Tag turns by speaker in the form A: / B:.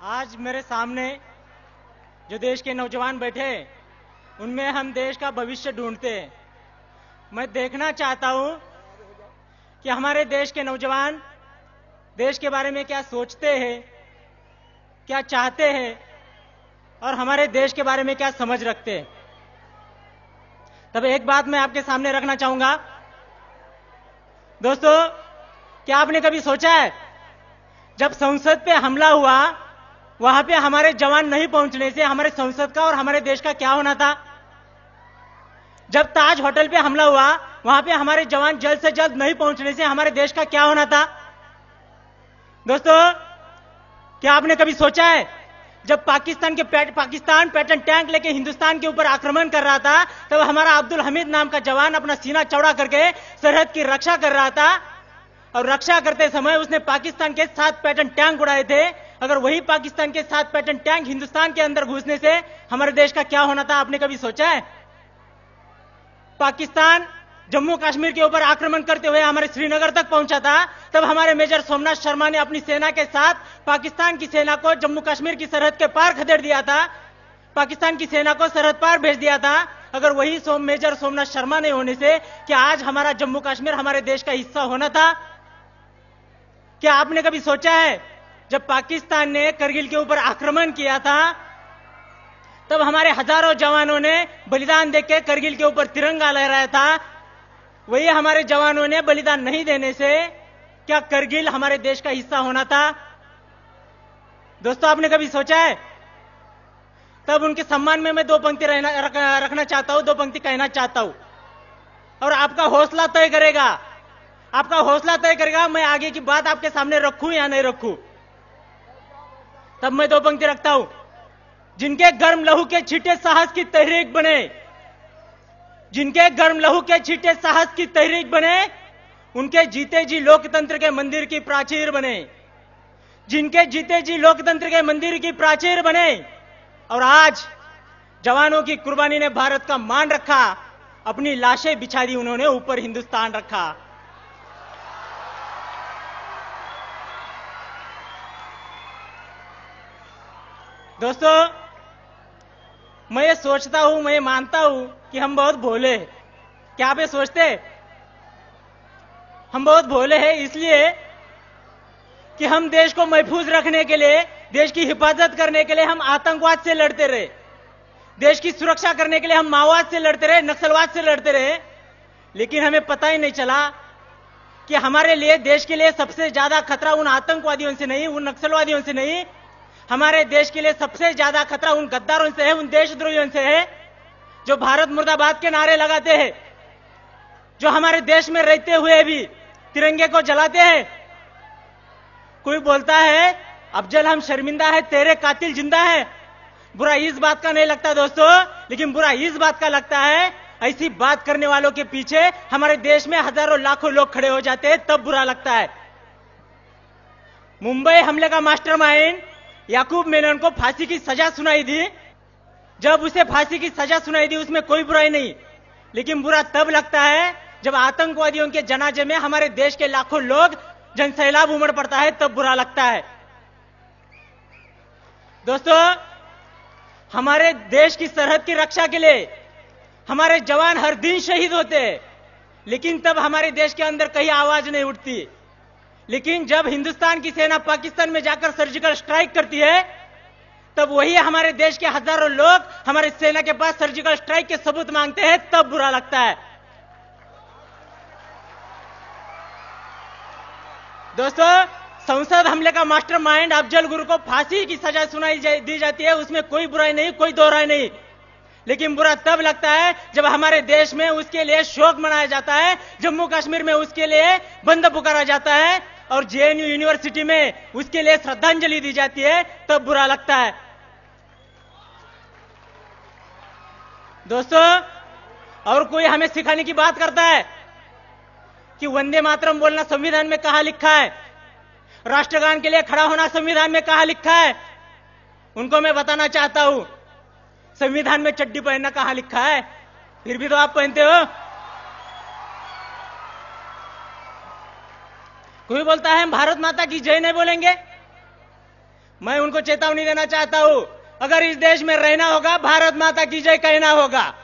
A: आज मेरे सामने जो देश के नौजवान बैठे उनमें हम देश का भविष्य ढूंढते हैं। मैं देखना चाहता हूँ कि हमारे देश के नौजवान देश के बारे में क्या सोचते हैं, क्या चाहते हैं, और हमारे देश के बारे में क्या समझ रखते हैं। तब एक बात मैं आपके सामने रखना चाहूँगा। दोस्तों, क्या आपने कभी सोचा है, जब संसद पे हमला हुआ वहाँ पे हमारे जवान नहीं पहुँचने से हमारे संसद का और हमारे देश का क्या होना था? जब ताज होटल पे हमला हुआ वहाँ पे हमारे जवान जल्द से जल्द नहीं पहुँचने से हमारे देश का क्या होना था? दोस्तों क्या आपने कभी सोचा है? जब पाकिस्तान के पैट, पाकिस्तान पैटर्न टैंक लेके हिंदुस्तान के ऊपर आक्रमण कर रहा था तब हमारा अब्दुल हमीद नाम का जवान अपना सीना चौड़ा करके सरहद की रक्षा कर रहा था। और रक्षा करते समय उसने पाकिस्तान के सात पैटर्न टैंक उड़ाए थे। अगर वही पाकिस्तान के साथ पैटर्न टैंक हिंदुस्तान के अंदर घुसने से हमारे देश का क्या होना था, आपने कभी सोचा है? पाकिस्तान जम्मू कश्मीर के ऊपर आक्रमण करते हुए हमारे श्रीनगर तक पहुँचा था, तब हमारे मेजर सोमनाथ शर्मा ने अपनी सेना के साथ पाकिस्तान की सेना को जम्मू कश्मीर की सरहद के पार खदेड़ दिया था। पाकिस्तान की सेना को सरहद पार भेज दिया था। अगर वही सोम, मेजर सोमनाथ शर्मा नहीं होने से क्या आज हमारा जम्मू कश्मीर हमारे देश का हिस्सा होना था, क्या आपने कभी सोचा है? जब पाकिस्तान ने करगिल के ऊपर आक्रमण किया था तब हमारे हज़ारों जवानों ने बलिदान देके करगिल के ऊपर तिरंगा लहराया था। वही हमारे जवानों ने बलिदान नहीं देने से क्या करगिल हमारे देश का हिस्सा होना था? दोस्तों आपने कभी सोचा है? तब उनके सम्मान में मैं दो पंक्ति रहना रख, रखना चाहता हूँ दो पंक्ति कहना चाहता हूँ। और आपका हौसला तय करेगा आपका हौसला तय करेगा मैं आगे की बात आपके सामने रखूँ या नहीं रखूँ। तब मैं दो पंक्ति रखता हूँ। जिनके गर्म लहू के छीटे साहस की तहरीक बने, जिनके गर्म लहू के छीटे साहस की तहरीक बने, उनके जीते जी लोकतंत्र के मंदिर की प्राचीर बने। जिनके जीते जी लोकतंत्र के मंदिर की प्राचीर बने, और आज जवानों की कुर्बानी ने भारत का मान रखा, अपनी लाशें बिछा दी, उन्होंने ऊपर हिंदुस्तान रखा। दोस्तों, मैं ये सोचता हूँ, मैं ये मानता हूँ कि हम बहुत भोले हैं। क्या आप ये सोचते हम बहुत भोले हैं इसलिए कि हम देश को महफूज रखने के लिए, देश की हिफाजत करने के लिए हम आतंकवाद से लड़ते रहे। देश की सुरक्षा करने के लिए हम माओवाद से लड़ते रहे, नक्सलवाद से लड़ते रहे। लेकिन हमें पता ही नहीं चला कि हमारे लिए, देश के लिए सबसे ज़्यादा खतरा उन आतंकवादियों से नहीं, उन नक्सलवादियों से नहीं हमारे देश के लिए सबसे ज़्यादा खतरा उन गद्दारों से है, उन देशद्रोहियों से है, जो भारत मुर्दाबाद के नारे लगाते हैं, जो हमारे देश में रहते हुए भी तिरंगे को जलाते हैं। कोई बोलता है अफजल हम शर्मिंदा है, तेरे कातिल ज़िंदा है। बुरा इस बात का नहीं लगता दोस्तों, लेकिन बुरा इस बात का लगता है, ऐसी बात करने वालों के पीछे हमारे देश में हज़ारों लाखों लोग खड़े हो जाते हैं, तब बुरा लगता है। मुंबई हमले का मास्टरमाइंड याकूब मेनन को फांसी की सजा सुनाई दी। जब उसे फांसी की सजा सुनाई दी, उसमें कोई बुराई नहीं। लेकिन बुरा तब लगता है जब आतंकवादियों के जनाजे में हमारे देश के लाखों लोग जनसैलाब उमड़ पड़ता है, तब बुरा लगता है। दोस्तों, हमारे देश की सरहद की रक्षा के लिए हमारे जवान हर दिन शहीद होते हैं, लेकिन तब हमारे देश के अंदर कहीं आवाज़ नहीं उठती। लेकिन जब हिंदुस्तान की सेना पाकिस्तान में जाकर सर्जिकल स्ट्राइक करती है तब वही हमारे देश के हज़ारों लोग हमारे सेना के पास सर्जिकल स्ट्राइक के सबूत मांगते हैं तब बुरा लगता है। दोस्तों संसद हमले का मास्टरमाइंड अफजल गुरु को फांसी की सजा सुनाई जा, दी जाती है उसमें कोई बुराई नहीं कोई दोहराई नहीं। लेकिन बुरा तब लगता है जब हमारे देश में उसके लिए शोक मनाया जाता है जम्मू कश्मीर में उसके लिए बंद पुकारा जाता है और जेएनयू यूनिवर्सिटी में उसके लिए श्रद्धांजलि दी जाती है, तब बुरा लगता है। दोस्तों, और कोई हमें सिखाने की बात करता है कि वंदे मातरम बोलना संविधान में कहा लिखा है? राष्ट्रगान के लिए खड़ा होना संविधान में कहा लिखा है? उनको मैं बताना चाहता हूँ, संविधान में चड्डी पहनना कहा लिखा है? फिर भी तो आप पहनते हो। कोई बोलता है, हम भारत माता की जय नहीं बोलेंगे? मैं उनको चेतावनी देना चाहता हूँ। अगर इस देश में रहना होगा, भारत माता की जय कहना होगा।